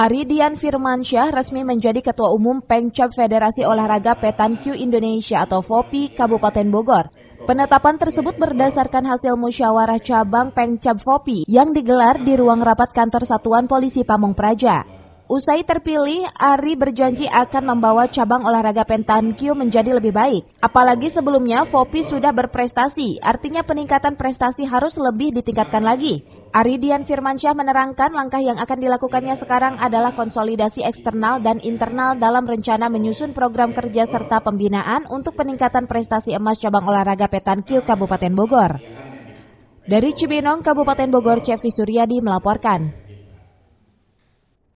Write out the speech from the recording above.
Ari Dian Firmansyah resmi menjadi Ketua Umum Pengcap Federasi Olahraga Petanque Indonesia atau FOPI Kabupaten Bogor. Penetapan tersebut berdasarkan hasil musyawarah cabang Pengcap FOPI yang digelar di ruang rapat kantor Satuan Polisi Pamong Praja. Usai terpilih, Ari berjanji akan membawa cabang olahraga pentankio menjadi lebih baik. Apalagi sebelumnya FOPI sudah berprestasi, artinya peningkatan prestasi harus lebih ditingkatkan lagi. Aridian Firmansyah menerangkan langkah yang akan dilakukannya sekarang adalah konsolidasi eksternal dan internal dalam rencana menyusun program kerja serta pembinaan untuk peningkatan prestasi emas cabang olahraga Petankio Kabupaten Bogor. Dari Cibinong, Kabupaten Bogor, Cevi Suryadi melaporkan.